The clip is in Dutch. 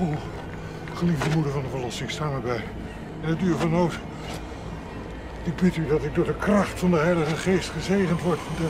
O, geliefde moeder van de verlossing, sta me bij. In het uur van nood. Ik bid u dat ik door de kracht van de Heilige Geest gezegend word. De